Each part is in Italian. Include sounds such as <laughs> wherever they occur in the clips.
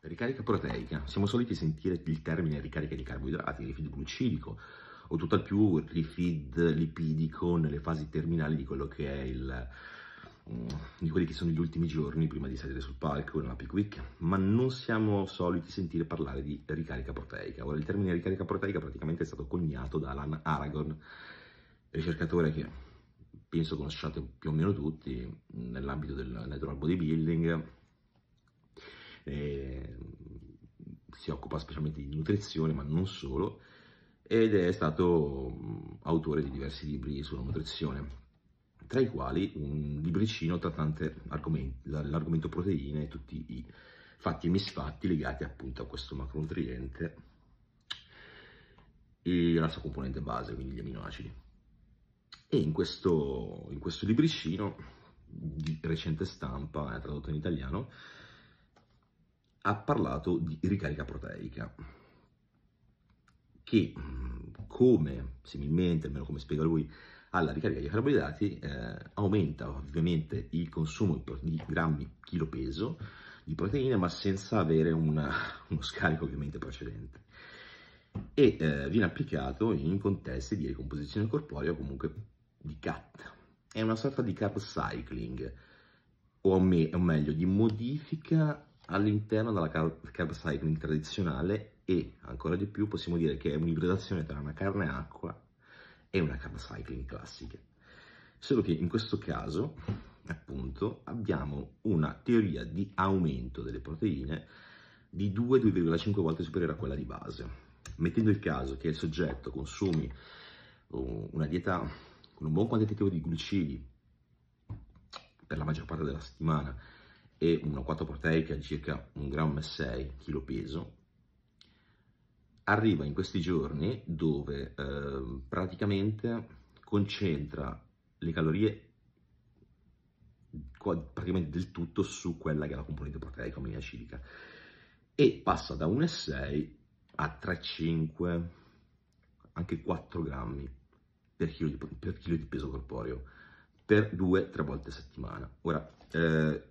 Ricarica proteica. Siamo soliti sentire il termine ricarica di carboidrati, refeed glucidico o tutt'al più refeed lipidico nelle fasi terminali di quello che è il mm, di quelli che sono gli ultimi giorni prima di salire sul palco nella Peak Week, ma non siamo soliti sentire parlare di ricarica proteica. Ora, il termine ricarica proteica praticamente è stato coniato da Alan Aragon, ricercatore che penso conosciate più o meno tutti nell'ambito del natural bodybuilding, eh, si occupa specialmente di nutrizione, ma non solo, ed è stato autore di diversi libri sulla nutrizione, tra i quali un libricino trattante l'argomento proteine e tutti i fatti e misfatti legati appunto a questo macronutriente e alla sua componente base, quindi gli aminoacidi. E in questo, in questo libricino di recente stampa, tradotto in italiano, ha parlato di ricarica proteica, che come, similmente, almeno come spiega lui, alla ricarica di carboidrati, eh, aumenta ovviamente il consumo di grammi chilo peso di proteine, ma senza avere una, <laughs> uno scarico ovviamente precedente. E eh, viene applicato in contesti di ricomposizione corporea o comunque di CAT. È una sorta di carb cycling, o, me, o meglio, di modifica all'interno della carb cycling tradizionale e ancora di più possiamo dire che è un'ibridazione tra una carne acqua e una carb cycling classica. Solo che in questo caso, appunto, abbiamo una teoria di aumento delle proteine di 2-2,5 volte superiore a quella di base. Mettendo il caso che il soggetto consumi una dieta con un buon quantitativo di glucidi per la maggior parte della settimana e una quota proteica di circa 1,6 grammo chilo peso, arriva in questi giorni dove eh, praticamente concentra le calorie praticamente del tutto su quella che è la componente proteica aminoacidica e passa da 1,6 a 3,5 anche 4 grammi per chilo di, per chilo di peso corporeo per 2-3 volte a settimana. Ora, eh,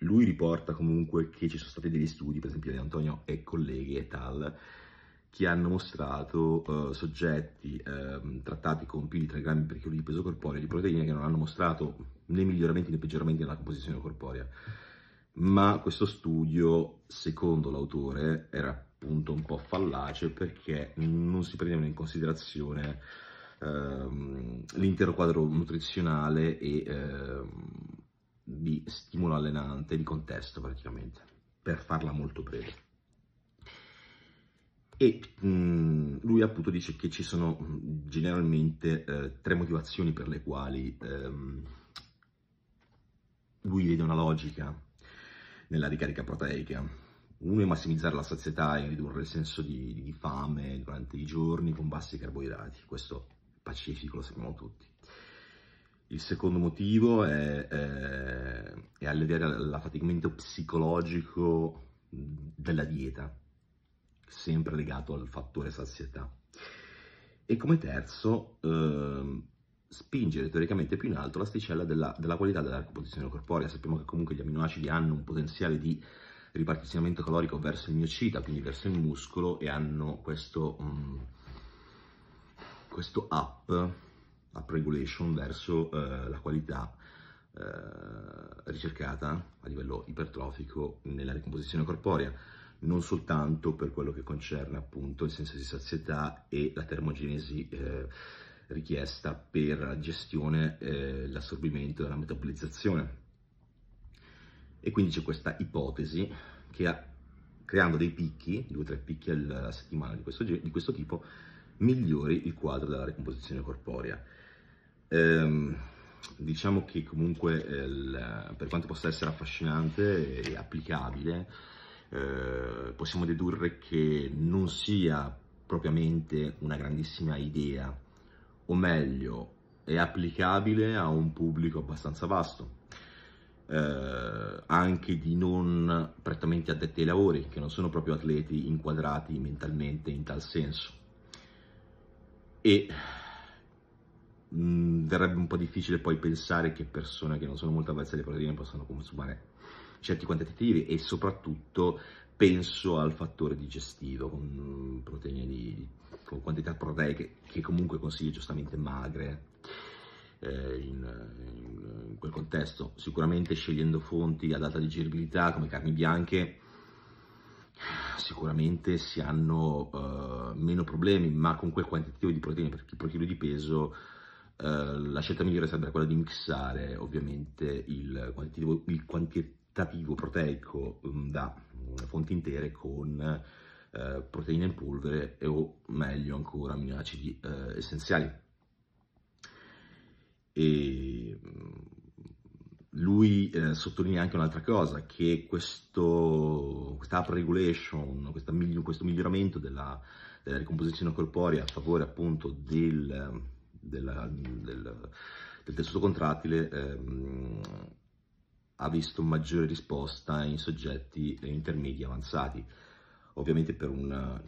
lui riporta comunque che ci sono stati degli studi, per esempio di Antonio e colleghi e tal, che hanno mostrato uh, soggetti uh, trattati con più di 3 grammi per chilo di peso corporeo di proteine che non hanno mostrato né miglioramenti né peggioramenti nella composizione corporea. Ma questo studio, secondo l'autore, era appunto un po' fallace perché non si prendevano in considerazione uh, l'intero quadro nutrizionale e ehm, di stimolo allenante, di contesto praticamente, per farla molto breve. E mh, lui appunto dice che ci sono generalmente eh, tre motivazioni per le quali ehm, lui vede una logica nella ricarica proteica. Uno è massimizzare la sazietà e ridurre il senso di, di fame durante i giorni con bassi carboidrati. Questo pacifico lo sappiamo tutti. Il secondo motivo è, è, è all'idea dell'affaticamento psicologico della dieta, sempre legato al fattore sazietà. E come terzo, eh, spingere teoricamente più in alto l'asticella della, della qualità della composizione corporea. Sappiamo che comunque gli aminoacidi hanno un potenziale di ripartizionamento calorico verso il miocita, quindi verso il muscolo, e hanno questo, um, questo up upregulation verso eh, la qualità eh, ricercata a livello ipertrofico nella ricomposizione corporea, non soltanto per quello che concerne appunto il senso di sazietà e la termogenesi eh, richiesta per la gestione, eh, l'assorbimento e la metabolizzazione. E quindi c'è questa ipotesi che ha, creando dei picchi, due o tre picchi alla settimana di questo, di questo tipo, migliori il quadro della ricomposizione corporea. Ehm, diciamo che comunque il, per quanto possa essere affascinante e applicabile, eh, possiamo dedurre che non sia propriamente una grandissima idea, o meglio, è applicabile a un pubblico abbastanza vasto, eh, anche di non prettamente addetti ai lavori, che non sono proprio atleti inquadrati mentalmente in tal senso. E mh, mm, verrebbe un po' difficile poi pensare che persone che non sono molto avvezze alle proteine possano consumare certi quantitativi e soprattutto penso al fattore digestivo con proteine di, con quantità proteiche che comunque consiglio giustamente magre eh, in, in, in, quel contesto. Sicuramente scegliendo fonti ad alta digeribilità come carni bianche sicuramente si hanno uh, meno problemi ma con quel quantitativo di proteine per, per chilo di peso uh, la scelta migliore sarebbe quella di mixare ovviamente il quantitativo, il quantitativo proteico um, da fonti intere con eh, proteine in polvere e, o meglio ancora aminoacidi essenziali. E mm, lui eh, sottolinea anche un'altra cosa, che questa upregulation, questa, questo miglioramento della, della, ricomposizione corporea a favore appunto del, della, del, del tessuto contrattile ehm, ha visto maggiore risposta in soggetti intermedi avanzati, ovviamente per un,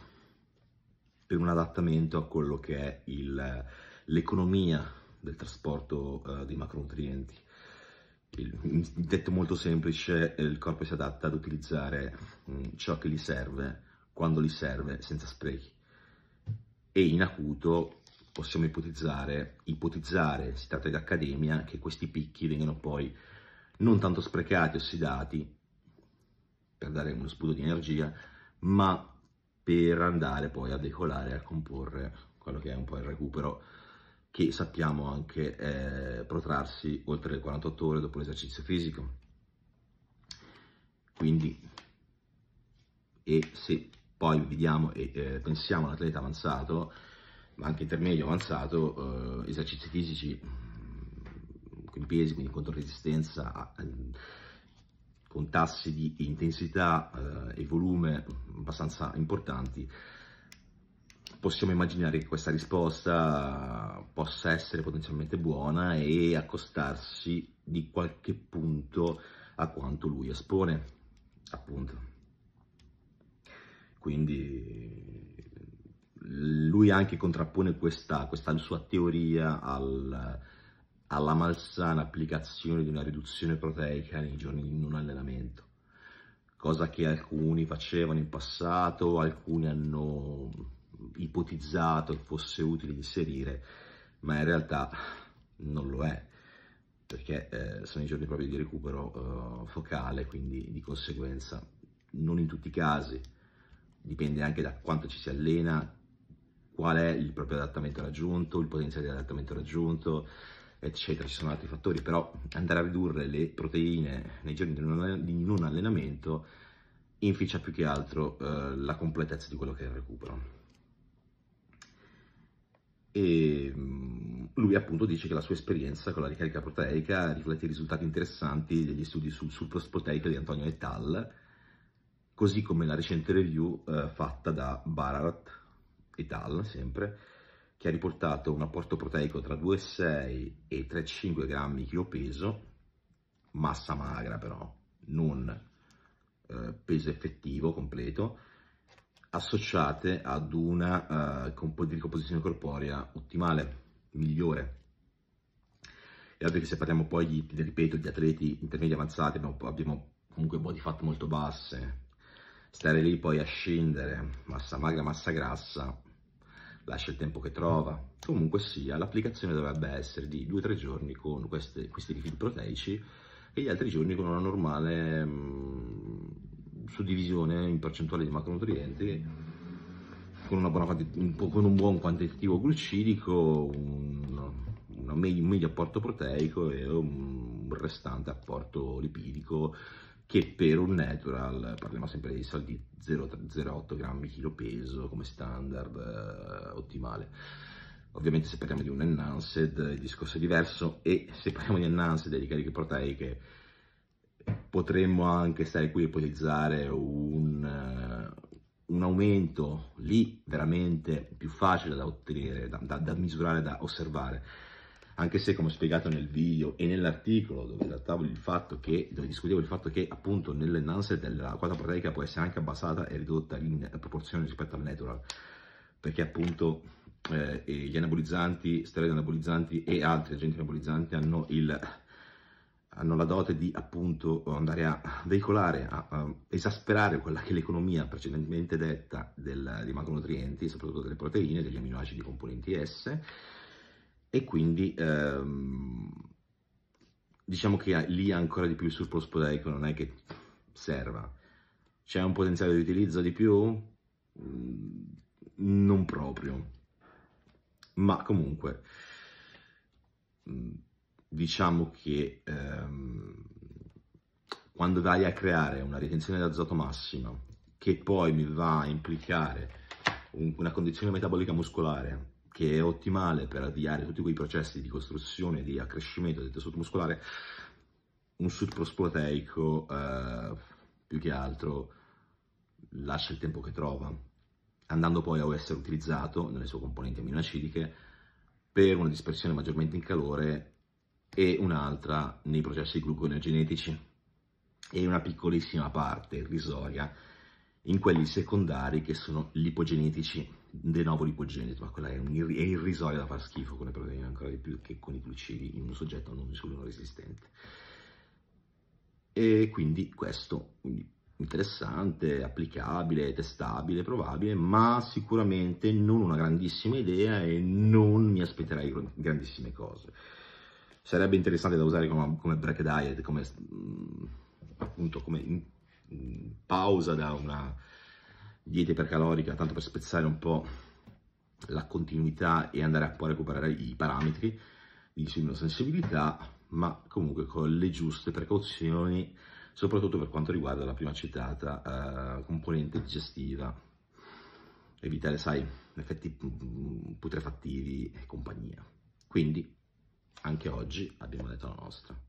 per un adattamento a quello che è il, l'economia del trasporto uh, dei macronutrienti. Detto molto semplice, il corpo si adatta ad utilizzare mm, ciò che gli serve quando gli serve senza sprechi. E in acuto possiamo ipotizzare, ipotizzare, si tratta di accademia, che questi picchi vengano poi non tanto sprecati, ossidati, per dare uno sputo di energia, ma per andare poi a decolare, a comporre quello che è un po' il recupero, che sappiamo anche eh, protrarsi oltre le 48 ore dopo l'esercizio fisico. Quindi, e se poi vediamo e eh, pensiamo a un atleta avanzato, ma anche intermedio avanzato, eh, esercizi fisici con i pesi, quindi contro resistenza, con tassi di intensità eh, e volume abbastanza importanti, possiamo immaginare che questa risposta possa essere potenzialmente buona e accostarsi di qualche punto a quanto lui espone, appunto. Quindi lui anche contrappone questa, questa sua teoria al, alla malsana applicazione di una riduzione proteica nei giorni di non allenamento, cosa che alcuni facevano in passato, alcuni hanno ipotizzato che fosse utile inserire, ma in realtà non lo è, perché eh, sono i giorni proprio di recupero eh, focale, quindi di conseguenza non in tutti i casi, dipende anche da quanto ci si allena, qual è il proprio adattamento raggiunto, il potenziale di adattamento raggiunto, eccetera, ci sono altri fattori, però andare a ridurre le proteine nei giorni di non allenamento inficia più che altro eh, la completezza di quello che è il recupero. E mm, lui appunto dice che la sua esperienza con la ricarica proteica riflette i risultati interessanti degli studi sul surplus proteico di Antonio et al., così come la recente review eh, fatta da Bararat et al., sempre, che ha riportato un apporto proteico tra 2,6 e 3,5 grammi chilo peso, massa magra però, non eh, peso effettivo completo, associate ad una uh, comp- ricomposizione corporea ottimale, migliore. È ovvio che se parliamo poi, di, ripeto, di atleti intermedi avanzati, abbiamo, abbiamo comunque body fat molto basse, stare lì poi a scendere, massa magra, massa grassa, lascia il tempo che trova. Comunque sia, l'applicazione dovrebbe essere di 2-3 giorni con queste, questi rifilli proteici e gli altri giorni con una normale mh, mm, suddivisione in percentuale di macronutrienti, con, un, con un buon quantitativo glucidico, un, un medio apporto proteico e un restante apporto lipidico che per un natural, parliamo sempre di soldi 0,08 grammi chilo peso come standard eh, ottimale. Ovviamente se parliamo di un enhanced il discorso è diverso e se parliamo di enhanced e di cariche proteiche potremmo anche stare qui a ipotizzare un, uh, un aumento lì veramente più facile da ottenere, da, da, da misurare, da osservare. Anche se come spiegato nel video e nell'articolo dove il fatto che, dove discutevo il fatto che appunto nell'enhancer della quota proteica può essere anche abbassata e ridotta in proporzione rispetto al natural, perché appunto eh, gli anabolizzanti, steroidi anabolizzanti e altri agenti anabolizzanti hanno, il, hanno la dote di appunto andare a veicolare, a, a esasperare quella che l'economia precedentemente detta del, dei macronutrienti, soprattutto delle proteine, degli aminoacidi componenti S, e quindi ehm, diciamo che lì ancora di più il surplus proteico non è che serva. C'è un potenziale di utilizzo di più? Mm, non proprio ma comunque mm, diciamo che ehm, quando vai a creare una ritenzione d'azoto massima che poi mi va a implicare un, una condizione metabolica muscolare che è ottimale per avviare tutti quei processi di costruzione di accrescimento del tessuto muscolare, un surplus proteico eh, più che altro lascia il tempo che trova andando poi a essere utilizzato nelle sue componenti aminoacidiche per una dispersione maggiormente in calore e un'altra nei processi gluconeogenetici e una piccolissima parte irrisoria in quelli secondari che sono lipogenetici, de novo lipogeneti, ma quella è, un, è irrisoria da far schifo con le proteine ancora di più che con i glucidi in un soggetto non insulino resistente. E quindi questo, quindi interessante, applicabile, testabile, probabile, ma sicuramente non una grandissima idea e non mi aspetterei grandissime cose. Sarebbe interessante da usare come, come break diet, come, mm, appunto, come in, in pausa da una dieta ipercalorica, tanto per spezzare un po' la continuità e andare a poi recuperare i parametri di sensibilità, ma comunque con le giuste precauzioni soprattutto per quanto riguarda la prima citata eh, componente digestiva, evitare, sai, effetti putrefattivi e compagnia. Quindi, anche oggi abbiamo detto la nostra.